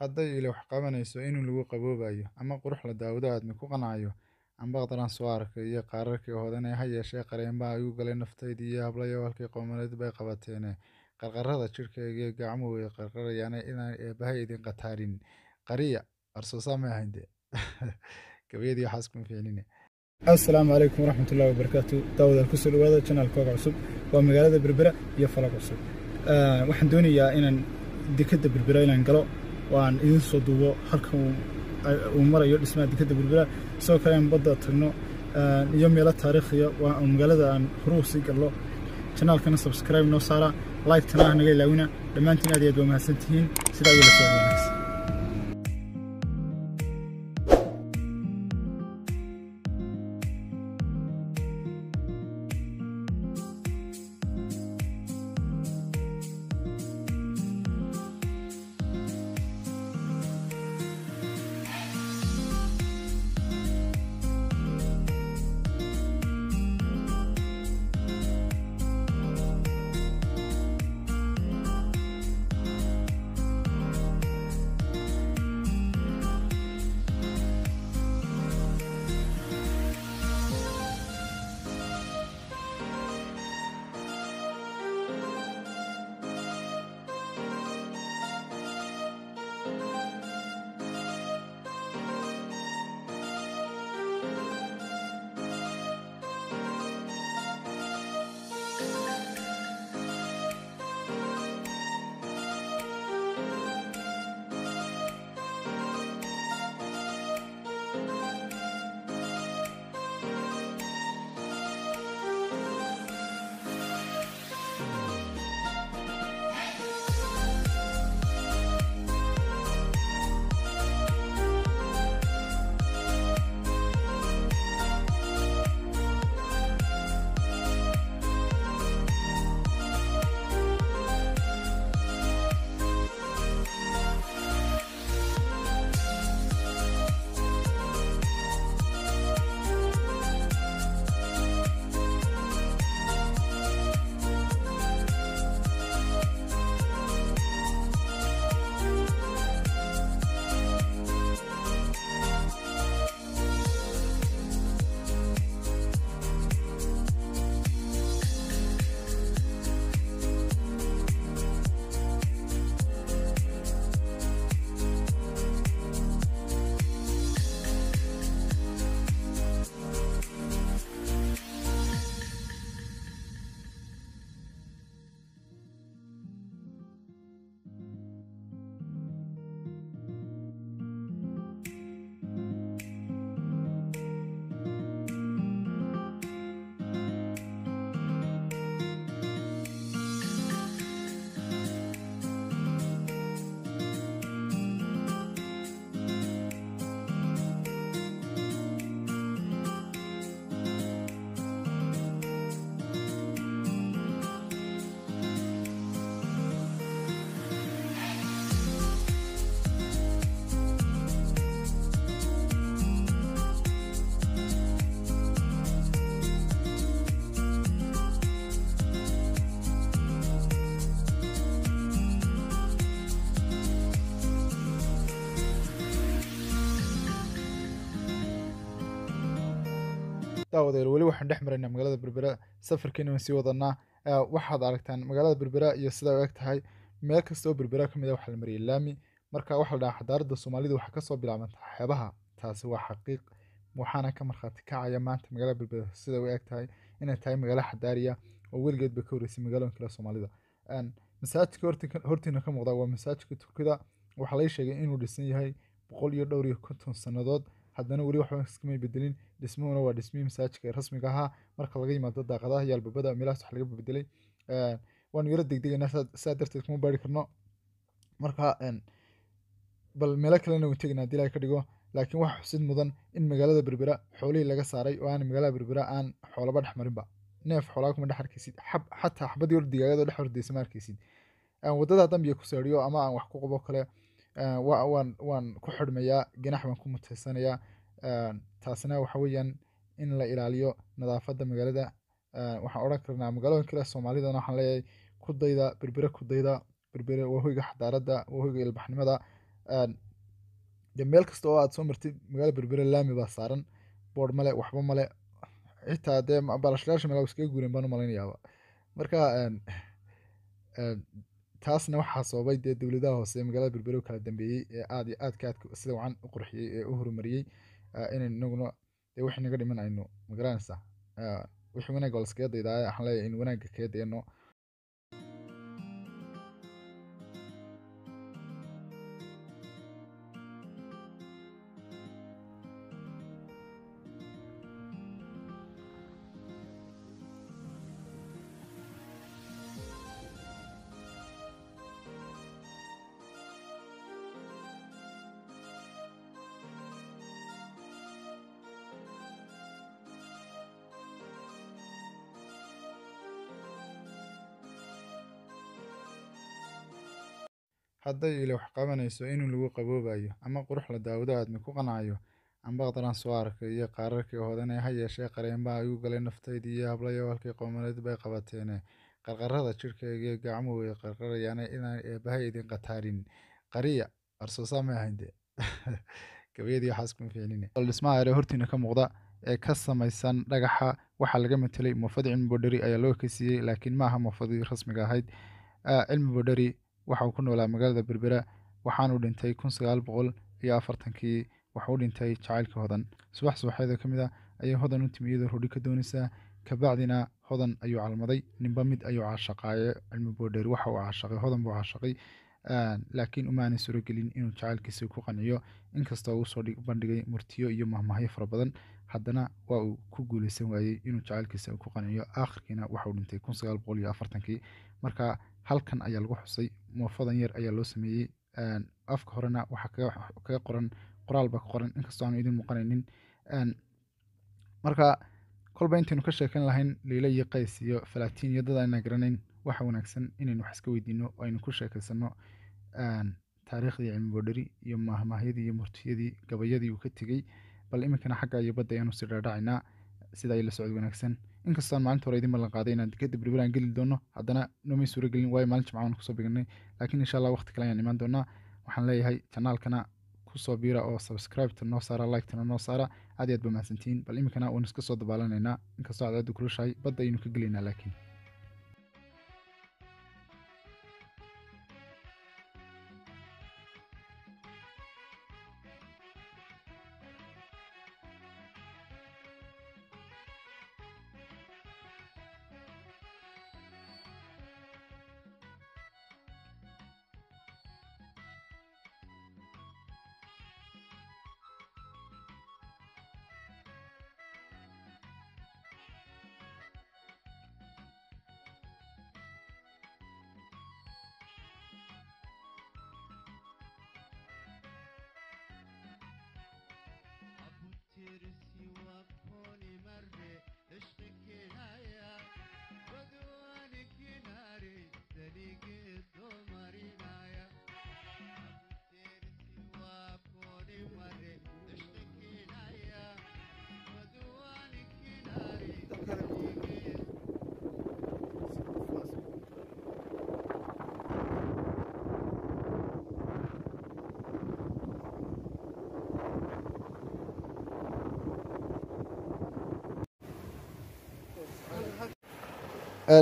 hadday ili wax qabanayso inuu lagu qaboobayo ama qurux la daawado aadmi ku qanacayo amba soo arkay iyo qaararkii hodanee ha yeeshee qareenbaa igu galay naftaydii iyo hablayo halkii qowmaneed bay qabateene qarqarada jirhkayga iyo gacmuhu way qarqarayaane inaan eebahay idin qataarin. Qariya ahayn dee gabayadii waxaas kuma fiicnine. Asalaamu calaykum waraxmatullahi wabarakaatu daawadaal ku soo dhawaada janaalkooga cusub waa magaalada berbera iyo falag cusub. Waxaan doonayaa inaan dekadda berbera inaan galo marayo dhismaha dekadda berbera sidoo kale aan badda tagno iyo meelo taariikhiya waa magaalada aan horuu sii gallo janaalkana subscribe noo saara like-tana ah naga ilaawina dhammaantiin aad iyo aad waa mahadsantihiin sidaa iyo la soo wanaagsan daawadeel weli waxaan dhex maraynaa magaalada berbera safarkiina waan sii wadanaa. Waxaad aragtaan magaalada berbera iyo sidaa u eg tahay meel kasta oo berbera ka mid a waxaa la mariyay laami. Marka waxaa la dhahaa xadaaradda soomaalida waxaa ka soo bilaabantaa xeebaha taasi waa xaqiiq. Waxaana ka markhaati kacaya maanta magaalada berbera sida u eg tahay inay tahay magaalo xadaariya oo weligeed ka horeysay magaalooyin kale soomaalida. Masaajidka hortiina ka muuqda waa masaajidka turkida waxaa laga sheegay inuu dhisan yahay boqol iyo dhowr iyo konton sannadood haddana weli waxba iskamay bedelin dhismuhuna waa dhismihii masaajidka rasmiga ahaa. Marka laga yimaado daaqadaha iyo albabada meelahaas wax laga bedelay waanu yaro degdegaynaa saa darteed kuma baari karno. Marka bal meelo kalena waan tegaynaa haddii ilahay ka dhigo. Laakiin waxa xusid mudan in magaalada berbera xoolihii laga saaray oo aan magaalada berbera aan xoolaba dhex marinba. Neef xoolaa kuma dhex arkaysid. Xataa xabadii hor digaagado dhex hordeysa ma arkaysid. Wadada dambiya ku saadhiyo ama aan wax ku qabo kale waan waan ku xidhmayaa ganax baan ku mutaysanayaa taasina waxa weeyaan in la ilaaliyo nadaafadda magaalada. Waxaan odhan karnaa magaalooyin kale soomaalidana waxaan leeyahay ku dayda berbere ku dayda berbere waa hoyga xadaaradda waa hoyga ilbaxnimada de meel kasta oo aad soo martid magaalada berbera laami baa saaran boord male waxba male xitaa dee balashalaasha meel iskaga guuren baan u malaynayaaba marka taasna waxaa sababay dee dowladaha hoose magaalada berbera u kala dambeeyey ee aad iyo aadka aadka sida wacan u qurxiyey ee u horumariyey inaynu inaguna dee wixii naga dhiman aynu ma garanaysaa wixii wanaagga laskaga daydaa waxaan leeyahay in wanaagga kaga dayano hadday ile wax qabanayso inuu lagu qaboobayo ama qurux la daawado aadmi ku qanacayo amba qdaran soo arkay iyo qaararkii hodane ha yeeshee qareenbaa igu galay naftaydii iyo hablayo halkii qowmaneed bay qabateene qarqarada jirhkayga gacmuhu way qarqarayaane inaan eebahay idin qataarin qariya arsoosaa ma ahayde gabayadii waxaas kuma fiicnine dhismaha ere hortiina ka muuqda ee ka samaysan dhagaxa waxaa laga matelay muufadii cilmi bodheri ayaa loo ekeysiiyey laakiin maaha muufadii rasmiga ahayd. Cilmi bodheri waxa uu ku noolaa magaalada berbera waxaanuu dhintay kun sagaal boqol iyo afartankii waxuu dhintay jacaylkii hodan. Subax subaxeeda ka mid a ayay hodan u timi iyadoo rodhi ka doonaysaa kabacdina hodan ayuu calmaday ninba mid ayuu caashaqaaye cilmi boodheer waxa uu caashaqay hodan buu caashaqay laakiin umaanan surogelin inuu jacaylkiisa ku qanciyo inkastoo uu bandhigay murtiyo iyo mahmahyo fara badan haddana waa uu ku guuleysan waayey inuu jacaylkiisa ku qanciyo aakhirkiina waxauu dhintay kun sagaal boqol iyo afartankii. Marka halkan ayaa lagu xusay muufadan yar ayaa loo sameeyey. Afka horena waxaa kaga qoran qoraal baa ka qoran inkastoo aanu idin muuqanaynin. Marka kolba intaynu ka sheekan lahayn liila iyo qays iyo falaatiin iyo dad aynaa garanayn waxa wanaagsan inaynu wax iska weydiino oo aynu ku sheekaysano taariikhdii cilmi boodheri iyo mahmaahyadii iyo murtiyadii gabayadii uu ka tegey bal iminkana xagga iyo badda ayaanu si dhaadhacaynaa sida ay la socod wanaagsan inkastoo maalinta hore idin ballan qaaday inaan berbera aan geli doono haddana noomay suuro gelin waayo maalin jimca waan ku soo beganay laakiin insha allah waqti kale ayaan imaan doonaa. Waxaan leeyahay janaalkana ku soo biira oo subscribeta noo saara liketana noo saara. Aad iyo aad ba mahadsantihiin bal iminkana waan iska soo dabaalanaynaa. Inkastoo cadceeddu kulushahay badda ayaynu ka gelaynaa laakiin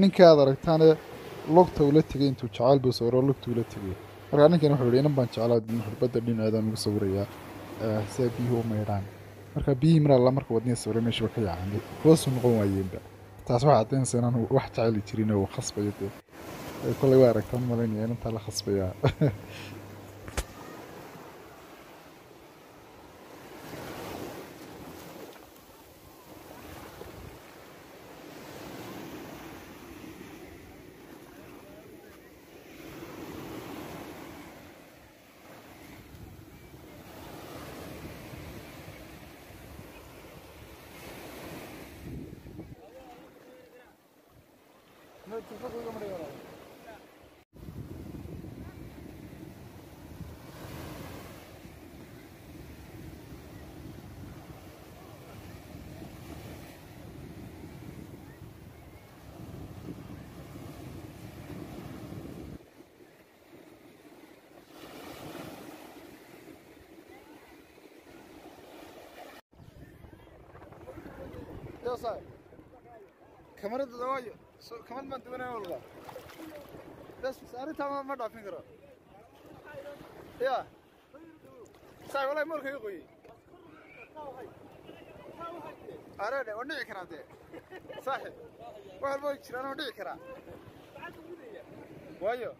ninka aad aragtaane lugta ula tegay intuu jacayl buu sawiro lugta ula tegay. Markaa ninkan wuxuu yihi inan baan jeclaa xurbadda dhinaceedaan ugu sawirayaa si ay biyuhu u maydhaan. Marka biyihii mar alla marka wadnihi sawiray meeshiiba ka yaacay hoosuu noqon waayeenba taas waxay caddaynaysa inaan wax jeceli jirin oo khasbayo dee. Kolley waa aragtaan malaynaya inantaa la khasbayaa ಚಿಕ್ಕ ಕೂಗ ಮಾಡಿದ್ದಾರೆ Deus sabe. Câmara do Olho. Ma duwanay walba. Bas arrinta ma dhaafin karo. Ya. Sai walay markay qoyay. Arade waa dhici karaa dee. Saaxib. Wax walba jiraan oo dhici karaa. Waayo.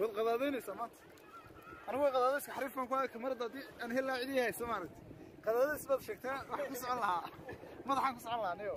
Waad qadaadaynaysaa maanta anigu way qadaadayska xariif baan ku haaya kamarada haddii aan helnaa cidii hayso maaragti qadaadays baad sheegtaa waxaan ku socon lahaa madaxaan ku socon lahaa niyo